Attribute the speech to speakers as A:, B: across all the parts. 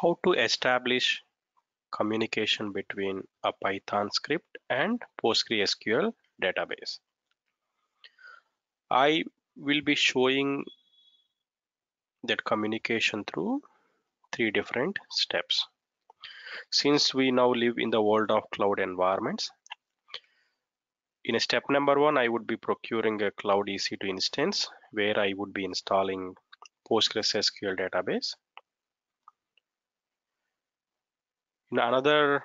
A: how to establish communication between a Python script and PostgreSQL database. I will be showing that communication through three different steps. Since we now live in the world of cloud environments, in step number one, I would be procuring a cloud EC2 instance where I would be installing PostgreSQL database. In another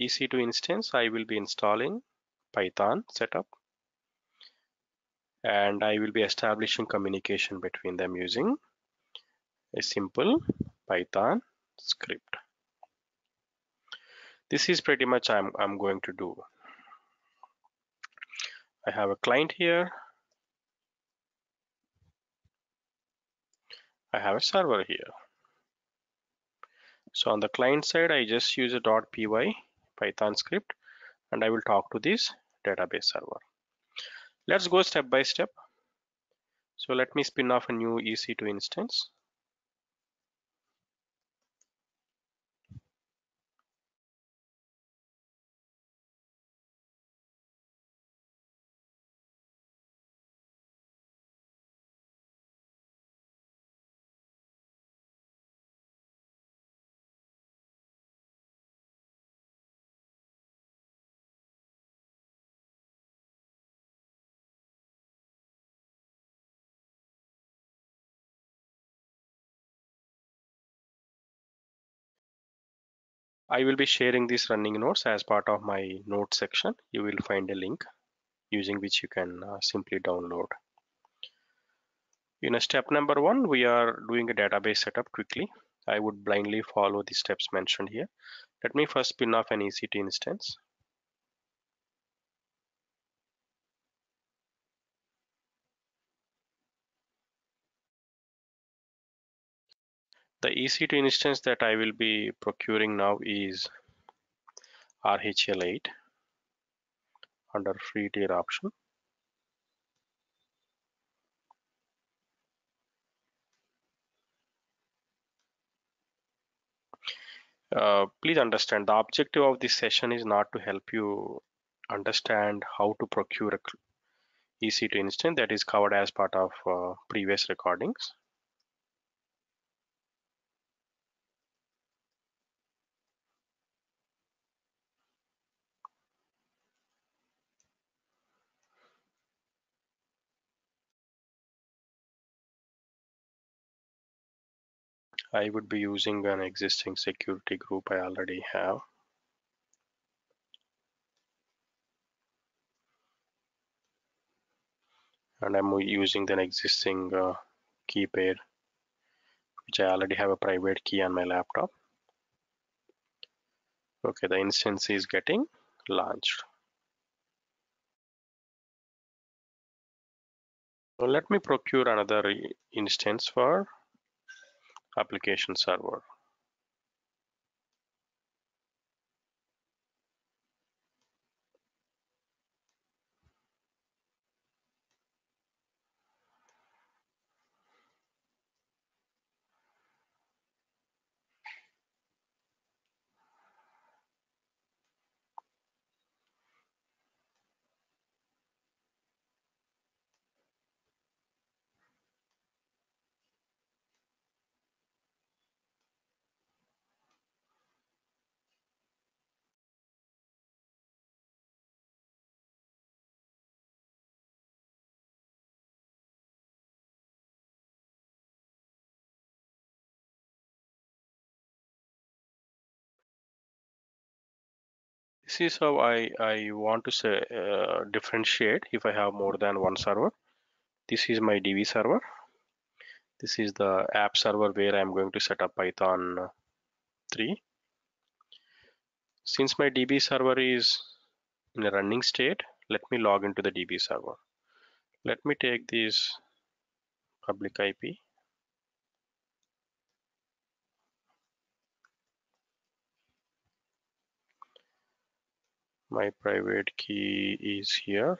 A: EC2 instance, I will be installing Python setup and I will be establishing communication between them using a simple Python script. This is pretty much I'm, I'm going to do. I have a client here. I have a server here. So on the client side, I just use a .py Python script and I will talk to this database server. Let's go step by step. So let me spin off a new EC2 instance. I will be sharing these running notes as part of my notes section. You will find a link using which you can uh, simply download. In step number one, we are doing a database setup quickly. I would blindly follow the steps mentioned here. Let me first spin off an EC2 instance. The EC2 instance that I will be procuring now is RHEL8 under free tier option. Uh, please understand the objective of this session is not to help you understand how to procure a EC2 instance that is covered as part of uh, previous recordings. I would be using an existing security group I already have. And I'm using an existing uh, key pair, which I already have a private key on my laptop. Okay, the instance is getting launched. So let me procure another instance for application server. This is how I, I want to say uh, differentiate if I have more than one server. This is my DB server. This is the app server where I'm going to set up Python 3. Since my DB server is in a running state, let me log into the DB server. Let me take this public IP my private key is here.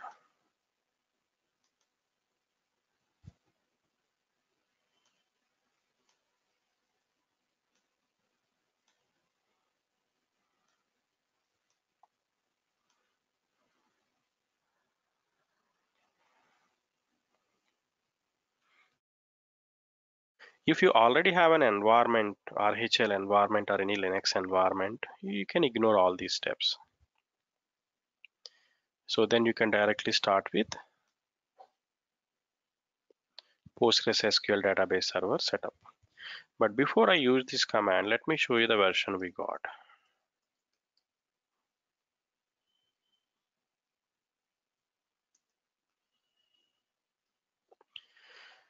A: If you already have an environment RHL environment or any Linux environment you can ignore all these steps. So then you can directly start with PostgreSQL database server setup. But before I use this command, let me show you the version we got.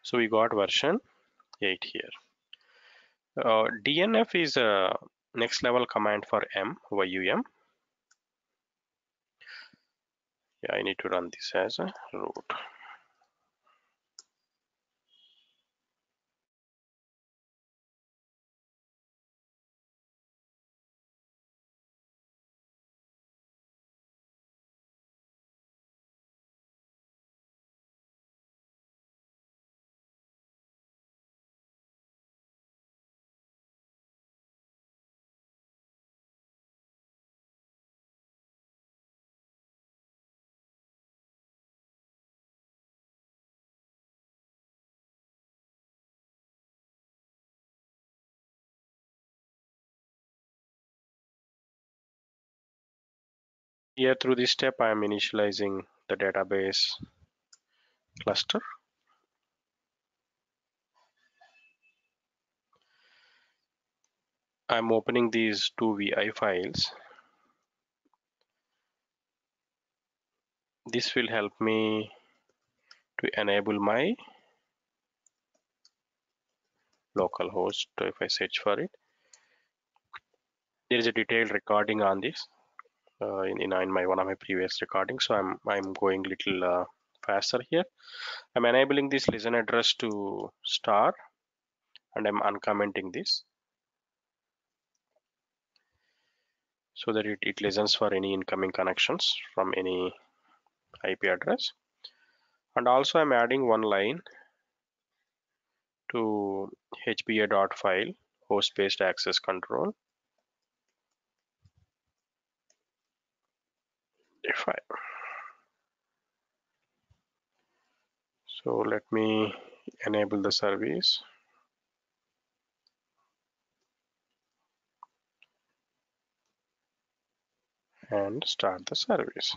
A: So we got version 8 here. Uh, DNF is a next level command for M, YUM. Yeah, I need to run this as a root. Here through this step, I am initializing the database cluster. I'm opening these two VI files. This will help me to enable my localhost if I search for it. There is a detailed recording on this uh, in, in, my one of my previous recordings. So I'm I'm going little uh, faster here. I'm enabling this listen address to star and I'm uncommenting this so that it, it listens for any incoming connections from any IP address. And also I'm adding one line to hba.file host-based access control file. So let me enable the service. and start the service.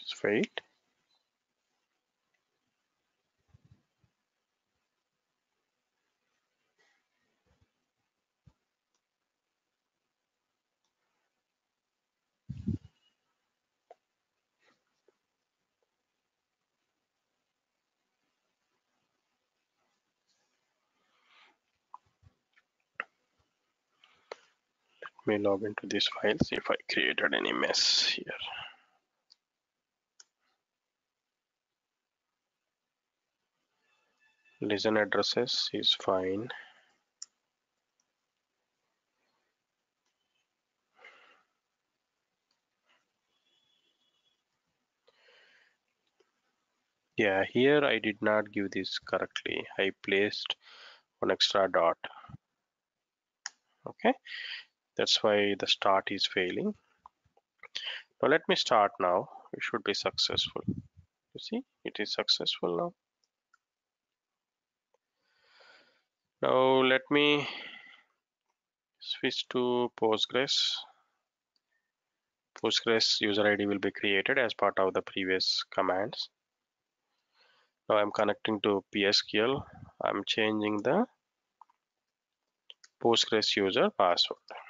A: Let's wait. Me log into this file see if I created any mess here. Listen addresses is fine. Yeah here I did not give this correctly. I placed one extra dot. Okay that's why the start is failing. Now let me start now. We should be successful. You see it is successful now. Now let me switch to postgres. Postgres user id will be created as part of the previous commands. Now i'm connecting to psql i'm changing the postgres user password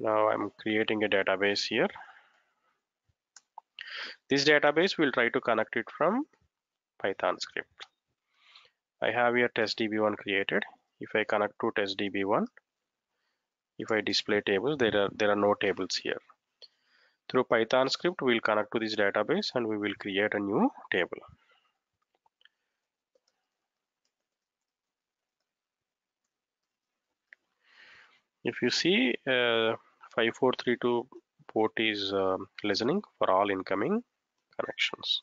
A: now I'm creating a database here. This database will try to connect it from Python script. I have here testdb1 created. If I connect to testdb1 if I display tables there are there are no tables here. Through Python script we'll connect to this database and we will create a new table. If you see uh, 5432 port is uh, listening for all incoming connections.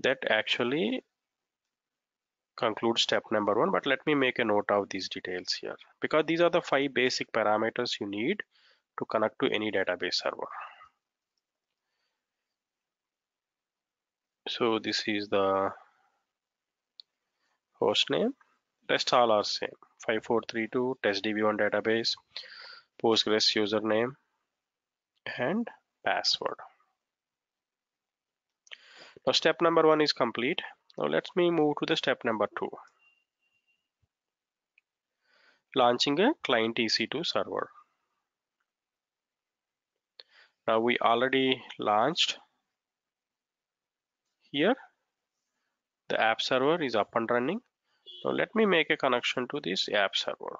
A: That actually concludes step number one, but let me make a note of these details here because these are the five basic parameters you need to connect to any database server. So this is the host name. Rest all are same. 5432 testdb1 database, Postgres username, and password. Now step number one is complete. Now let me move to the step number two. Launching a client EC2 server. Now we already launched here. The app server is up and running. Now let me make a connection to this app server.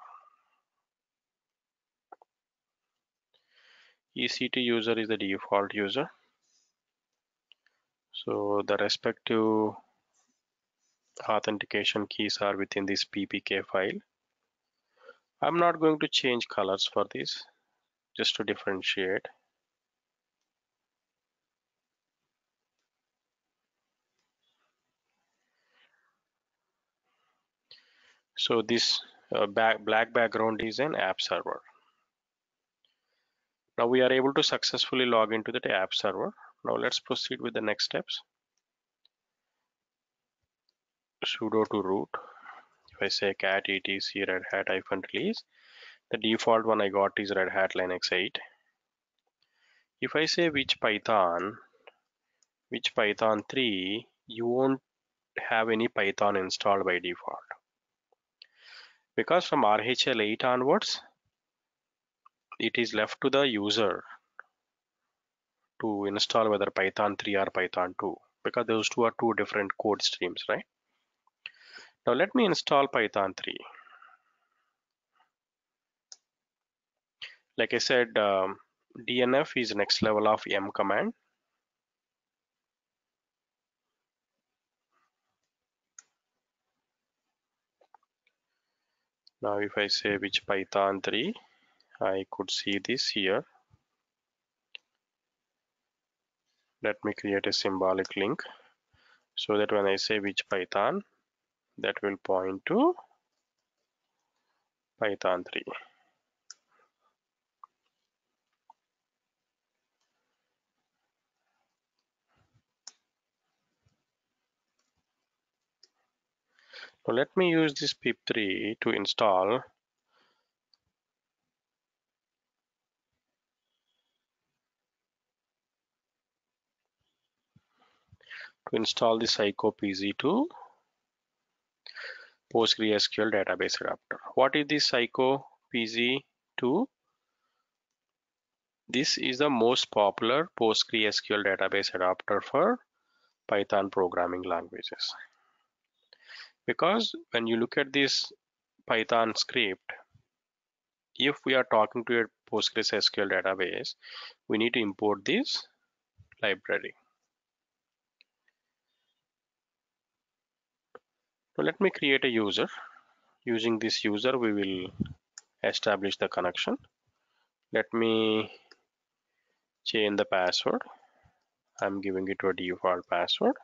A: EC2 user is the default user. So the respective authentication keys are within this PPK file. I'm not going to change colors for this just to differentiate. So this uh, back, black background is an app server. Now we are able to successfully log into the app server. Now let's proceed with the next steps. sudo to root. If I say cat etc red hat hyphen release, the default one I got is Red Hat Linux 8. If I say which Python, which Python 3, you won't have any Python installed by default. Because from RHEL 8 onwards, it is left to the user to install whether Python 3 or Python 2 because those two are two different code streams, right? Now let me install Python 3. Like I said, um, DNF is next level of M command. Now if I say which Python 3, I could see this here. Let me create a symbolic link so that when I say which Python, that will point to Python 3. Now let me use this pip3 to install to install the psycopg2 PostgreSQL database adapter. What is this psycopg2? This is the most popular PostgreSQL database adapter for Python programming languages. Because when you look at this Python script, if we are talking to a PostgreSQL database, we need to import this library. So let me create a user. Using this user, we will establish the connection. Let me change the password. I'm giving it a default password.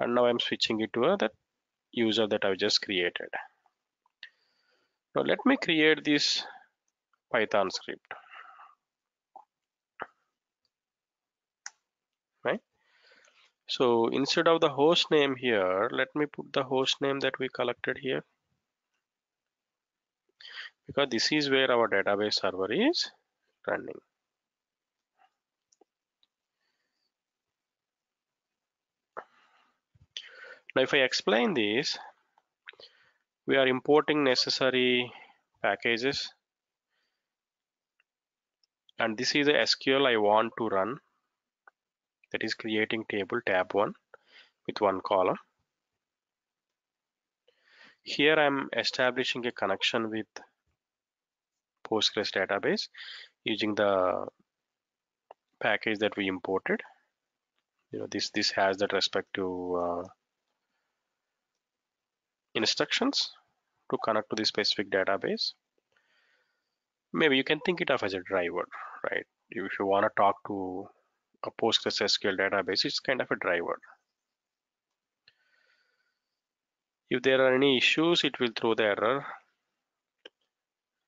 A: And now I'm switching it to a that user that I've just created. Now let me create this Python script. Right. So instead of the host name here, let me put the host name that we collected here. Because this is where our database server is running. Now if I explain this, we are importing necessary packages and this is the SQL I want to run that is creating table tab 1 with one column. Here I'm establishing a connection with Postgres database using the package that we imported. You know, this this has that respective uh, instructions to connect to the specific database. Maybe you can think it of as a driver, right? If you want to talk to a PostgreSQL database, it's kind of a driver. If there are any issues, it will throw the error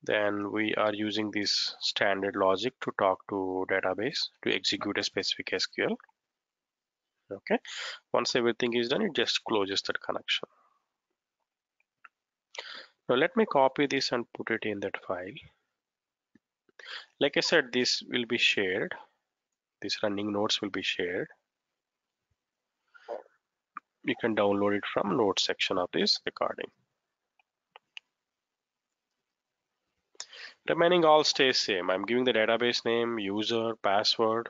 A: then we are using this standard logic to talk to database to execute a specific SQL okay once everything is done it just closes that connection now let me copy this and put it in that file. Like I said this will be shared. These running nodes will be shared. You can download it from notes section of this recording. Remaining all stays same. I'm giving the database name user password.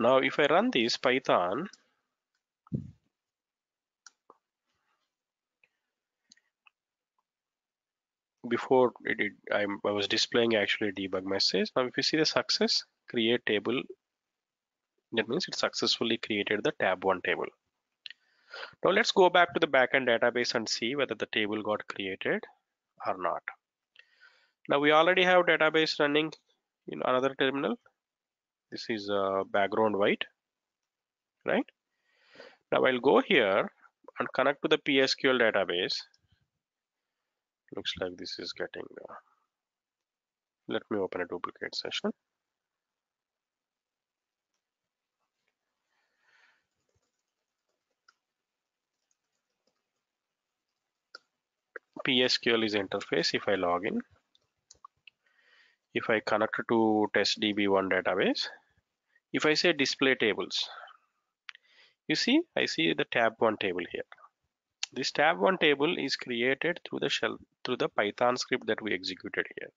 A: Now if I run this Python before it, it I, I was displaying actually debug message. Now if you see the success create table that means it successfully created the tab 1 table. Now let's go back to the backend database and see whether the table got created or not. Now we already have database running in another terminal. This is uh, background white right? Now I'll go here and connect to the PSQL database looks like this is getting uh, let me open a duplicate session. PSQL is interface if I log in. If I connect to testdb1 database if I say display tables you see I see the tab 1 table here this tab 1 table is created through the shell through the python script that we executed here.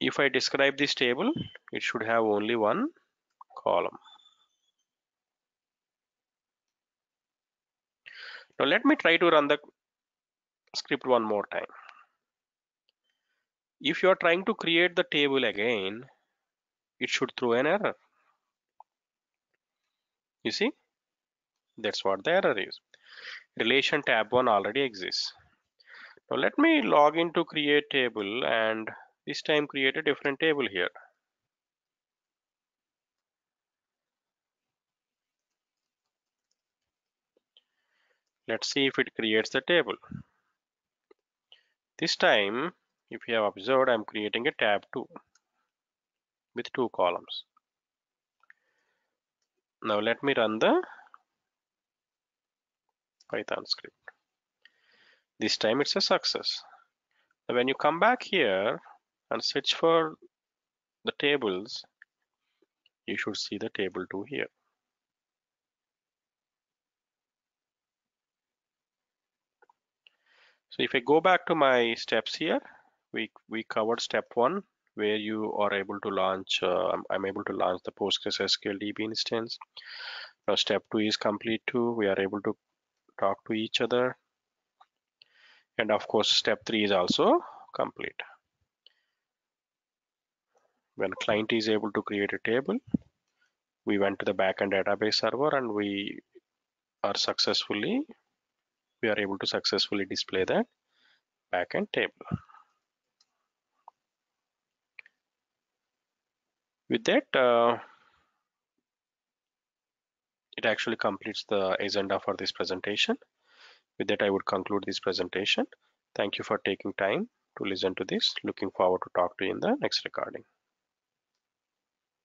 A: If I describe this table it should have only one column. Now let me try to run the script one more time. If you are trying to create the table again it should throw an error. You see that's what the error is. Relation tab 1 already exists. Now let me log in to create table and this time create a different table here. Let's see if it creates the table. This time, if you have observed, I'm creating a tab 2 with two columns. Now let me run the Python script. This time it's a success. Now when you come back here and search for the tables, you should see the table 2 here. So if I go back to my steps here, we, we covered step 1 where you are able to launch, uh, I'm, I'm able to launch the PostgreSQL DB instance. Now step 2 is complete too. We are able to talk to each other. And of course step 3 is also complete. When client is able to create a table we went to the backend database server and we are successfully we are able to successfully display that backend table. With that uh, it actually completes the agenda for this presentation. With that, I would conclude this presentation. Thank you for taking time to listen to this. Looking forward to talk to you in the next recording.